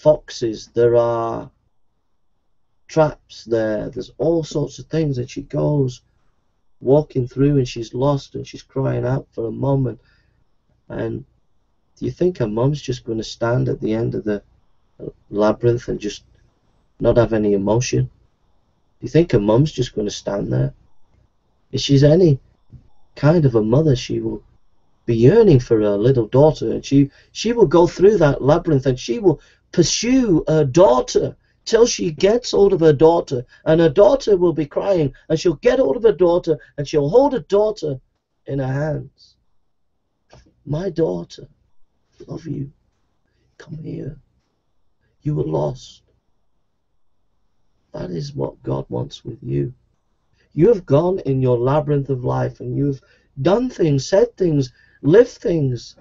foxes, there are traps there, there's all sorts of things and she goes walking through and she's lost and she's crying out for a mum and, and do you think her mum's just going to stand at the end of the labyrinth and just not have any emotion? Do you think her mum's just going to stand there? If she's any kind of a mother, she will be yearning for her little daughter and she, she will go through that labyrinth and she will pursue her daughter till she gets hold of her daughter, and her daughter will be crying, and she'll get hold of her daughter, and she'll hold her daughter in her hands. My daughter, love you. Come here. You were lost. That is what God wants with you. You have gone in your labyrinth of life and you've done things, said things, lived things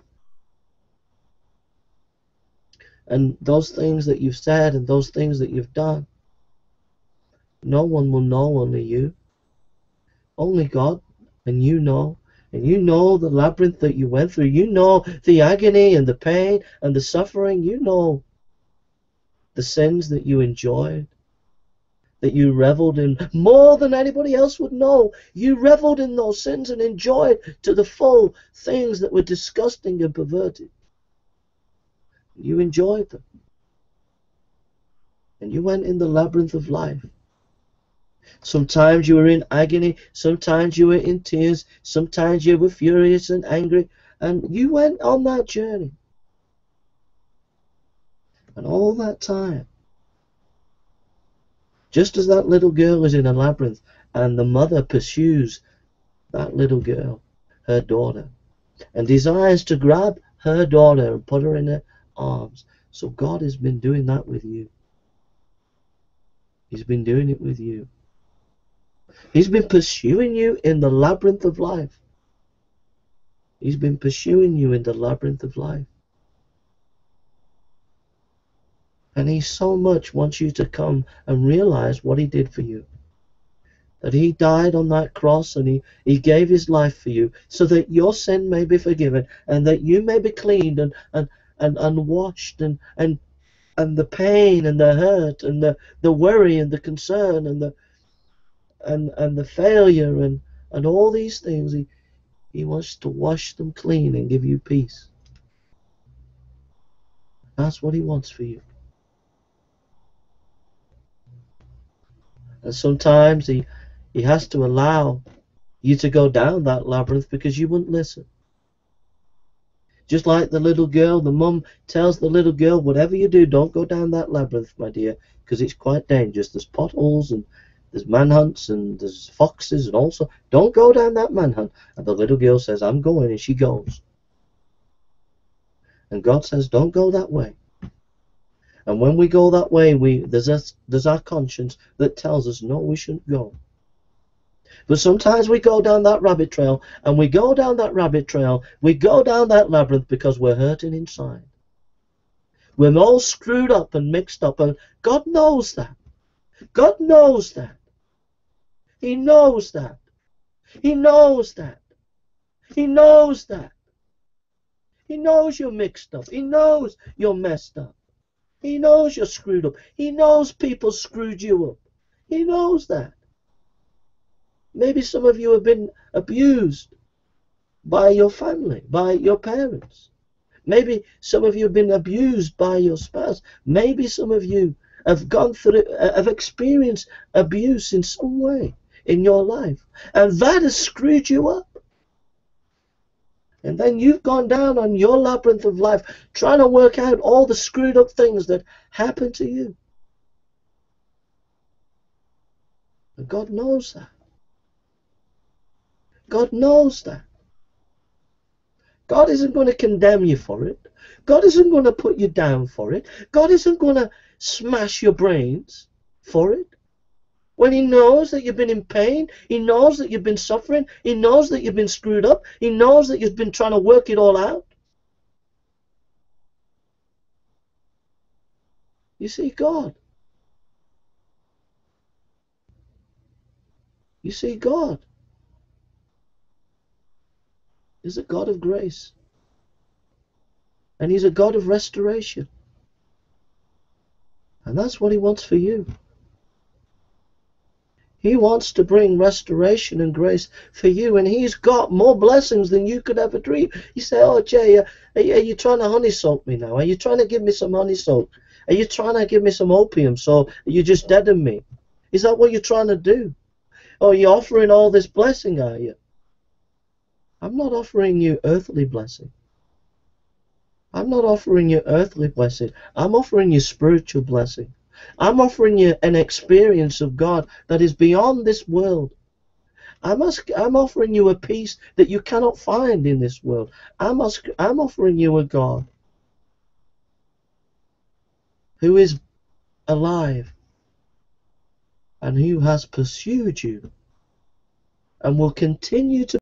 and those things that you've said and those things that you've done, no one will know, only you. Only God, and you know. And you know the labyrinth that you went through. You know the agony and the pain and the suffering. You know the sins that you enjoyed, that you reveled in more than anybody else would know. You reveled in those sins and enjoyed to the full things that were disgusting and perverted. You enjoyed them. And you went in the labyrinth of life. Sometimes you were in agony, sometimes you were in tears, sometimes you were furious and angry, and you went on that journey. And all that time, just as that little girl is in a labyrinth, and the mother pursues that little girl, her daughter, and desires to grab her daughter and put her in her arms. So God has been doing that with you. He's been doing it with you. He's been pursuing you in the labyrinth of life. He's been pursuing you in the labyrinth of life. And he so much wants you to come and realize what he did for you. That he died on that cross and he, he gave his life for you so that your sin may be forgiven and that you may be cleaned and, and, and unwashed and and and the pain and the hurt and the, the worry and the concern and the and and the failure and and all these things. He he wants to wash them clean and give you peace. That's what he wants for you and sometimes he he has to allow you to go down that labyrinth because you wouldn't listen just like the little girl, the mum tells the little girl, whatever you do, don't go down that labyrinth, my dear, because it's quite dangerous. There's potholes and there's manhunts and there's foxes and also don't go down that manhunt. And the little girl says, I'm going, and she goes. And God says, don't go that way. And when we go that way, we there's a, there's our conscience that tells us, no, we shouldn't go. But sometimes we go down that rabbit trail, and we go down that rabbit trail, we go down that labyrinth because we're hurting inside. We're all screwed up and mixed up, and God knows that. God knows that. He knows that. He knows that. He knows that. He knows you're mixed up. He knows you're messed up. He knows you're screwed up. He knows people screwed you up. He knows that. Maybe some of you have been abused by your family, by your parents. Maybe some of you have been abused by your spouse. Maybe some of you have gone through, uh, have experienced abuse in some way in your life. And that has screwed you up. And then you've gone down on your labyrinth of life trying to work out all the screwed up things that happened to you. And God knows that. God knows that. God isn't going to condemn you for it. God isn't going to put you down for it. God isn't going to smash your brains for it. When He knows that you've been in pain, He knows that you've been suffering, He knows that you've been screwed up, He knows that you've been trying to work it all out. You see, God. You see, God is a God of grace. And He's a God of restoration. And that's what He wants for you. He wants to bring restoration and grace for you, and He's got more blessings than you could ever dream. You say, Oh, Jay, uh, are, are you trying to honey soak me now? Are you trying to give me some honey soak? Are you trying to give me some opium so you just deaden me? Is that what you're trying to do? Or are you offering all this blessing, are you? I'm not offering you earthly blessing. I'm not offering you earthly blessing. I'm offering you spiritual blessing. I'm offering you an experience of God that is beyond this world. I'm, ask, I'm offering you a peace that you cannot find in this world. I'm, ask, I'm offering you a God who is alive and who has pursued you and will continue to